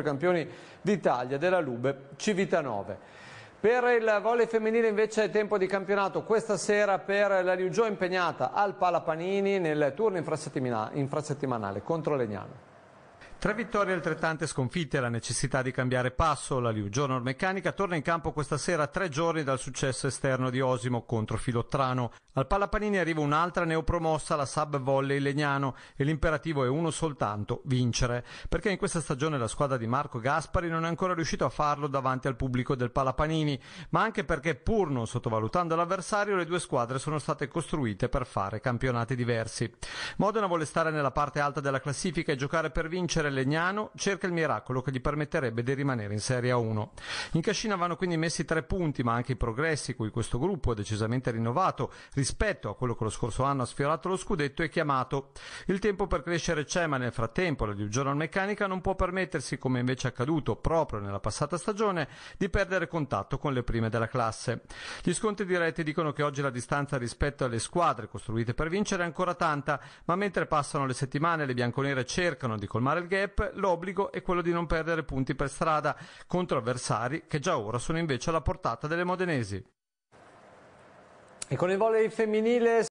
i campioni d'Italia della Lube Civitanove. Per il volley femminile invece è tempo di campionato questa sera per la Liugio impegnata al Palapanini nel turno infrasettimanale contro Legnano. Tre vittorie altrettante sconfitte la necessità di cambiare passo. La Liu Journal Meccanica torna in campo questa sera tre giorni dal successo esterno di Osimo contro Filottrano. Al Pallapanini arriva un'altra neopromossa, la Sub Volley Legnano, e l'imperativo è uno soltanto, vincere. Perché in questa stagione la squadra di Marco Gaspari non è ancora riuscito a farlo davanti al pubblico del Pallapanini, ma anche perché pur non sottovalutando l'avversario le due squadre sono state costruite per fare campionati diversi. Modena vuole stare nella parte alta della classifica e giocare per vincere Legnano cerca il miracolo che gli permetterebbe di rimanere in Serie A1. In cascina vanno quindi messi tre punti, ma anche i progressi cui questo gruppo è decisamente rinnovato rispetto a quello che lo scorso anno ha sfiorato lo scudetto è chiamato. Il tempo per crescere c'è, ma nel frattempo la Journal Meccanica non può permettersi, come invece è accaduto proprio nella passata stagione, di perdere contatto con le prime della classe. Gli sconti diretti dicono che oggi la distanza rispetto alle squadre costruite per vincere è ancora tanta, ma mentre passano le settimane le bianconere cercano di colmare il gap, l'obbligo è quello di non perdere punti per strada contro avversari che già ora sono invece alla portata delle modenesi. E con il volley femminile